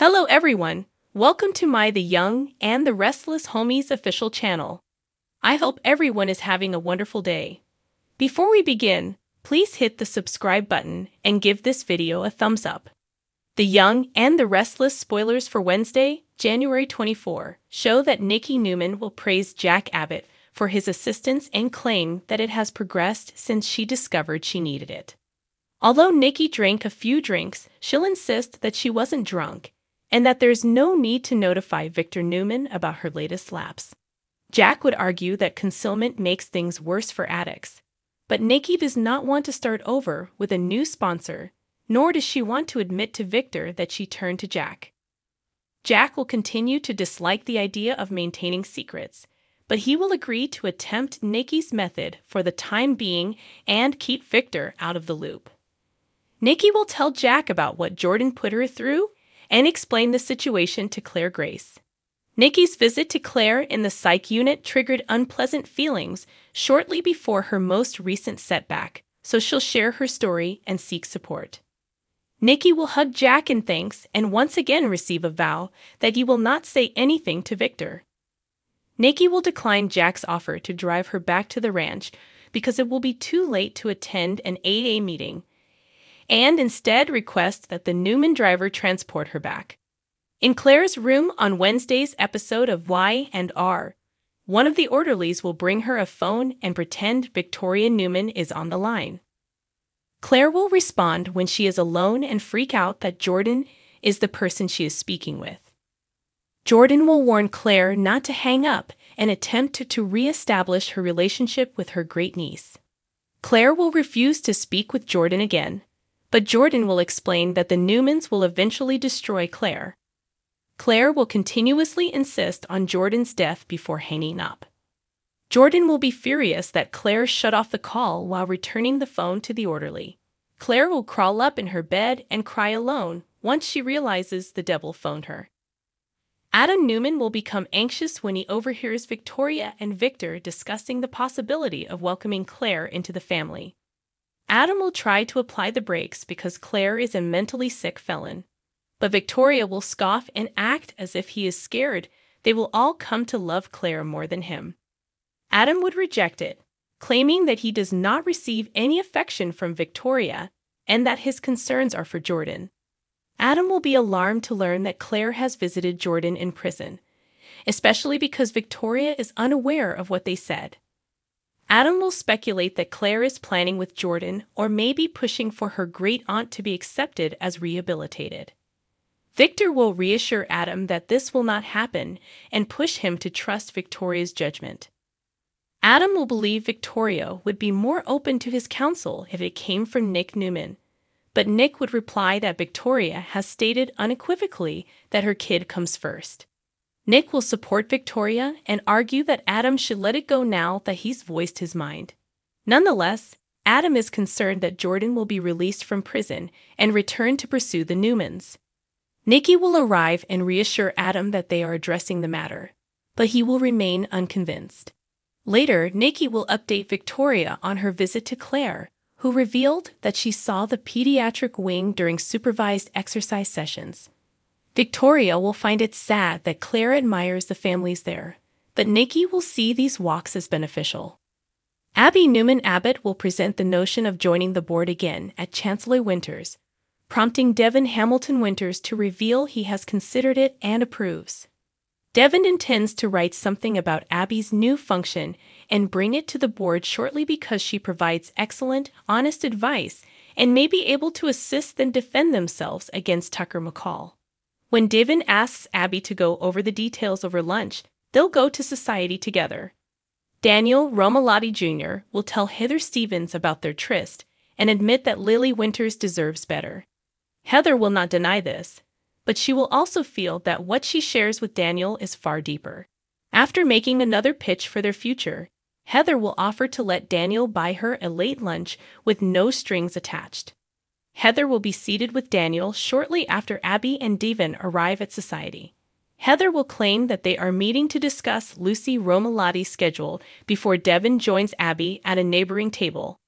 Hello everyone, welcome to my The Young and the Restless Homies official channel. I hope everyone is having a wonderful day. Before we begin, please hit the subscribe button and give this video a thumbs up. The Young and the Restless spoilers for Wednesday, January 24, show that Nikki Newman will praise Jack Abbott for his assistance and claim that it has progressed since she discovered she needed it. Although Nikki drank a few drinks, she'll insist that she wasn't drunk and that there's no need to notify Victor Newman about her latest lapse. Jack would argue that concealment makes things worse for addicts, but Nikki does not want to start over with a new sponsor, nor does she want to admit to Victor that she turned to Jack. Jack will continue to dislike the idea of maintaining secrets, but he will agree to attempt Nikki's method for the time being and keep Victor out of the loop. Nikki will tell Jack about what Jordan put her through and explained the situation to Claire Grace. Nikki's visit to Claire in the psych unit triggered unpleasant feelings shortly before her most recent setback, so she'll share her story and seek support. Nikki will hug Jack in thanks and once again receive a vow that he will not say anything to Victor. Nikki will decline Jack's offer to drive her back to the ranch because it will be too late to attend an AA meeting and instead request that the Newman driver transport her back. In Claire's room on Wednesday's episode of Y and R, one of the orderlies will bring her a phone and pretend Victoria Newman is on the line. Claire will respond when she is alone and freak out that Jordan is the person she is speaking with. Jordan will warn Claire not to hang up and attempt to, to re-establish her relationship with her great niece. Claire will refuse to speak with Jordan again, but Jordan will explain that the Newmans will eventually destroy Claire. Claire will continuously insist on Jordan's death before hanging up. Jordan will be furious that Claire shut off the call while returning the phone to the orderly. Claire will crawl up in her bed and cry alone once she realizes the devil phoned her. Adam Newman will become anxious when he overhears Victoria and Victor discussing the possibility of welcoming Claire into the family. Adam will try to apply the brakes because Claire is a mentally sick felon. But Victoria will scoff and act as if he is scared they will all come to love Claire more than him. Adam would reject it, claiming that he does not receive any affection from Victoria and that his concerns are for Jordan. Adam will be alarmed to learn that Claire has visited Jordan in prison, especially because Victoria is unaware of what they said. Adam will speculate that Claire is planning with Jordan or maybe pushing for her great aunt to be accepted as rehabilitated. Victor will reassure Adam that this will not happen and push him to trust Victoria's judgment. Adam will believe Victoria would be more open to his counsel if it came from Nick Newman, but Nick would reply that Victoria has stated unequivocally that her kid comes first. Nick will support Victoria and argue that Adam should let it go now that he's voiced his mind. Nonetheless, Adam is concerned that Jordan will be released from prison and return to pursue the Newmans. Nikki will arrive and reassure Adam that they are addressing the matter, but he will remain unconvinced. Later, Nikki will update Victoria on her visit to Claire, who revealed that she saw the pediatric wing during supervised exercise sessions. Victoria will find it sad that Claire admires the families there, but Nikki will see these walks as beneficial. Abby Newman Abbott will present the notion of joining the board again at Chancellor Winters, prompting Devon Hamilton Winters to reveal he has considered it and approves. Devon intends to write something about Abby's new function and bring it to the board shortly because she provides excellent, honest advice and may be able to assist them defend themselves against Tucker McCall. When Devon asks Abby to go over the details over lunch, they'll go to society together. Daniel Romalotti Jr. will tell Heather Stevens about their tryst and admit that Lily Winters deserves better. Heather will not deny this, but she will also feel that what she shares with Daniel is far deeper. After making another pitch for their future, Heather will offer to let Daniel buy her a late lunch with no strings attached. Heather will be seated with Daniel shortly after Abby and Devon arrive at society. Heather will claim that they are meeting to discuss Lucy Romalotti's schedule before Devon joins Abby at a neighboring table.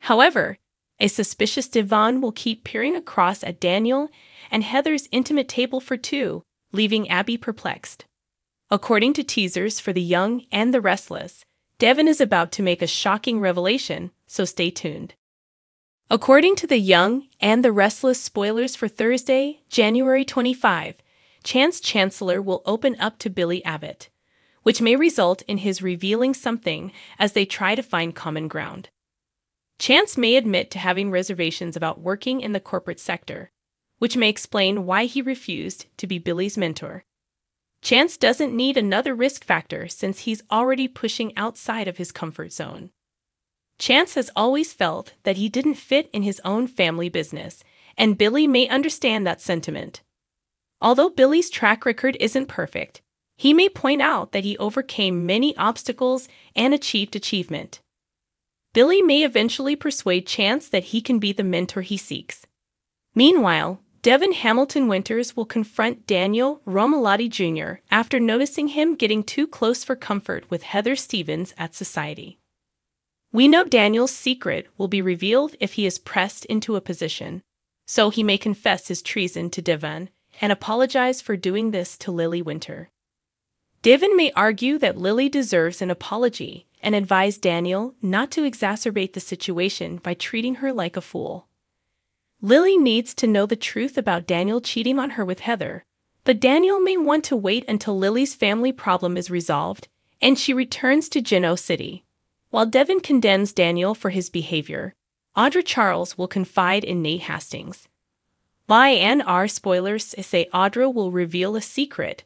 However, A suspicious Devon will keep peering across at Daniel and Heather's intimate table for two, leaving Abby perplexed. According to teasers for The Young and the Restless, Devon is about to make a shocking revelation, so stay tuned. According to The Young and the Restless spoilers for Thursday, January 25, Chance Chancellor will open up to Billy Abbott, which may result in his revealing something as they try to find common ground. Chance may admit to having reservations about working in the corporate sector, which may explain why he refused to be Billy's mentor. Chance doesn't need another risk factor since he's already pushing outside of his comfort zone. Chance has always felt that he didn't fit in his own family business, and Billy may understand that sentiment. Although Billy's track record isn't perfect, he may point out that he overcame many obstacles and achieved achievement. Billy may eventually persuade Chance that he can be the mentor he seeks. Meanwhile, Devon Hamilton Winters will confront Daniel Romalotti Jr. after noticing him getting too close for comfort with Heather Stevens at Society. We know Daniel's secret will be revealed if he is pressed into a position, so he may confess his treason to Devon and apologize for doing this to Lily Winter. Devon may argue that Lily deserves an apology and advise Daniel not to exacerbate the situation by treating her like a fool. Lily needs to know the truth about Daniel cheating on her with Heather, but Daniel may want to wait until Lily's family problem is resolved and she returns to Genoa City. While Devon condemns Daniel for his behavior, Audra Charles will confide in Nate Hastings. Y and R spoilers say Audra will reveal a secret.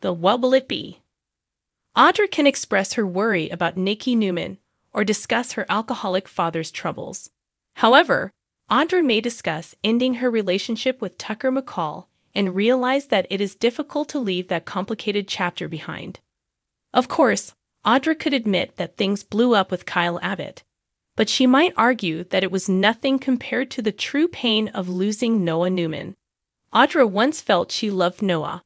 The what will it be? Audra can express her worry about Nikki Newman or discuss her alcoholic father's troubles. However, Audra may discuss ending her relationship with Tucker McCall and realize that it is difficult to leave that complicated chapter behind. Of course, Audra could admit that things blew up with Kyle Abbott, but she might argue that it was nothing compared to the true pain of losing Noah Newman. Audra once felt she loved Noah,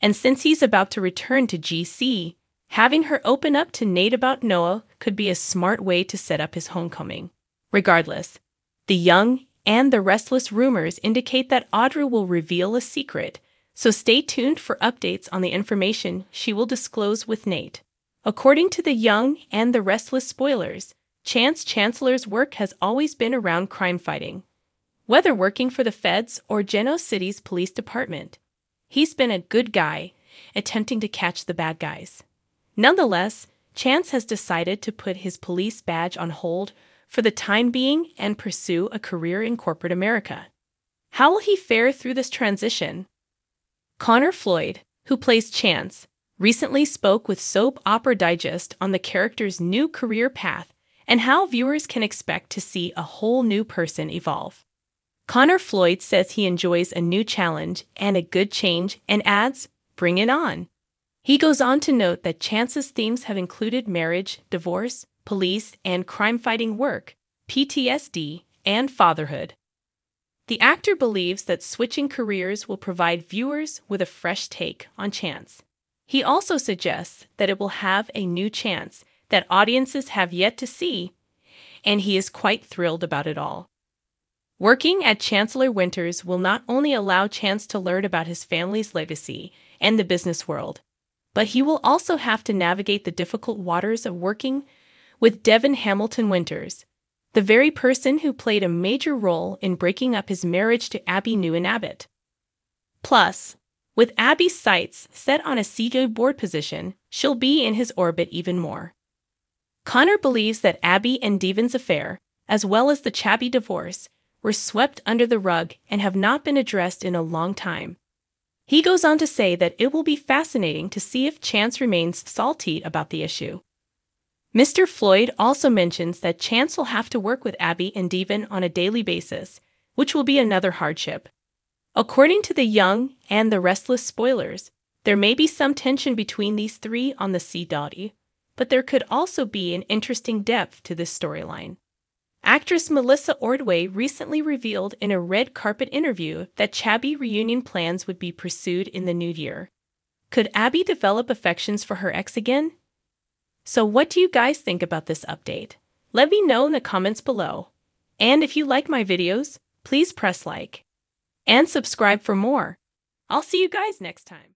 and since he's about to return to GC, having her open up to Nate about Noah could be a smart way to set up his homecoming. Regardless, the young and the restless rumors indicate that Audra will reveal a secret, so stay tuned for updates on the information she will disclose with Nate. According to the young and the restless spoilers, Chance Chancellor's work has always been around crime fighting. Whether working for the feds or Genoa City's police department, he's been a good guy, attempting to catch the bad guys. Nonetheless, Chance has decided to put his police badge on hold for the time being and pursue a career in corporate America. How will he fare through this transition? Connor Floyd, who plays Chance, recently spoke with Soap Opera Digest on the character's new career path and how viewers can expect to see a whole new person evolve. Connor Floyd says he enjoys a new challenge and a good change and adds, Bring it on. He goes on to note that Chance's themes have included marriage, divorce, police, and crime fighting work, PTSD, and fatherhood. The actor believes that switching careers will provide viewers with a fresh take on Chance. He also suggests that it will have a new chance that audiences have yet to see, and he is quite thrilled about it all. Working at Chancellor Winters will not only allow Chance to learn about his family's legacy and the business world, but he will also have to navigate the difficult waters of working with Devon Hamilton Winters, the very person who played a major role in breaking up his marriage to Abby Newman Abbott. Plus, with Abby's sights set on a CJ board position, she'll be in his orbit even more. Connor believes that Abby and Devon's affair, as well as the Chabby divorce, were swept under the rug and have not been addressed in a long time. He goes on to say that it will be fascinating to see if Chance remains salty about the issue. Mr. Floyd also mentions that Chance will have to work with Abby and Devon on a daily basis, which will be another hardship. According to the young and the restless spoilers, there may be some tension between these three on the Sea Dottie, but there could also be an interesting depth to this storyline. Actress Melissa Ordway recently revealed in a red carpet interview that Chabby reunion plans would be pursued in the new year. Could Abby develop affections for her ex again? So, what do you guys think about this update? Let me know in the comments below. And if you like my videos, please press like and subscribe for more. I'll see you guys next time.